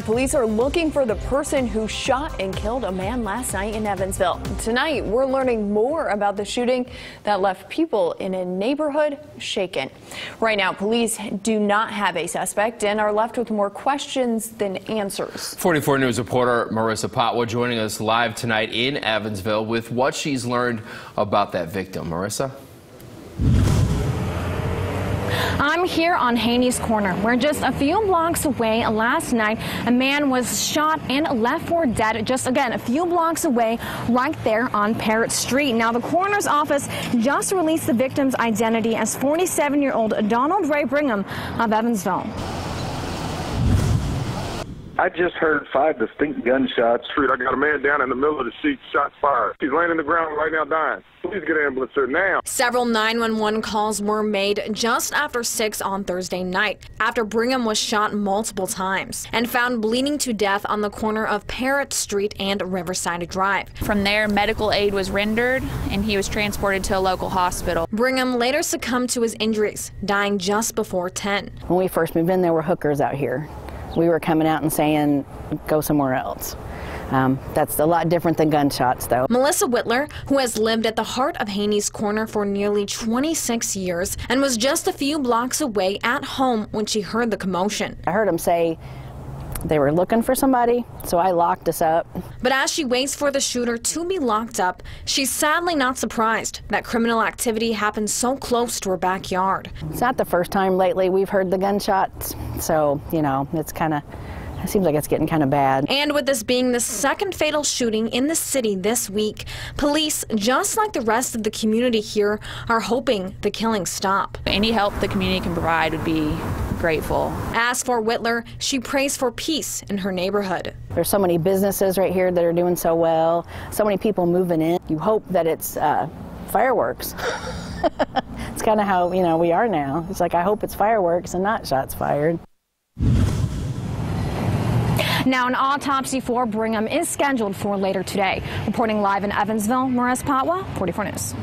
Police are looking for the person who shot and killed a man last night in Evansville. Tonight, we're learning more about the shooting that left people in a neighborhood shaken. Right now, police do not have a suspect and are left with more questions than answers. 44 News reporter Marissa Patwa joining us live tonight in Evansville with what she's learned about that victim. Marissa? I'm here on Haynie's Corner, where just a few blocks away last night, a man was shot and left for dead just again a few blocks away right there on Parrett Street. Now, the coroner's office just released the victim's identity as 47-year-old Donald Ray Brigham of Evansville. I just heard five distinct gunshots. Street, I got a man down in the middle of the street, shots fired. He's laying in the ground right now dying. Please get an ambulance here now. Several 911 calls were made just after 6 on Thursday night after Brigham was shot multiple times and found bleeding to death on the corner of Parrett Street and Riverside Drive. From there, medical aid was rendered and he was transported to a local hospital. Brigham later succumbed to his injuries, dying just before 10. When we first moved in, there were hookers out here we were coming out and saying, go somewhere else. Um, that's a lot different than gunshots, though. Melissa Whitler, who has lived at the heart of Haynie's Corner for nearly 26 years and was just a few blocks away at home when she heard the commotion. I heard him say, they were looking for somebody, so I locked us up. But as she waits for the shooter to be locked up, she's sadly not surprised that criminal activity happened so close to her backyard. It's not the first time lately we've heard the gunshots, so, you know, it's kind of it seems like it's getting kind of bad. And with this being the second fatal shooting in the city this week, police, just like the rest of the community here, are hoping the killings stop. Any help the community can provide would be grateful. As for Whitler, she prays for peace in her neighborhood. There's so many businesses right here that are doing so well, so many people moving in. You hope that it's uh, fireworks. it's kind of how, you know, we are now. It's like I hope it's fireworks and not shots fired. Now, an autopsy for Brigham is scheduled for later today. Reporting live in Evansville, Marissa Patwa, 44 News.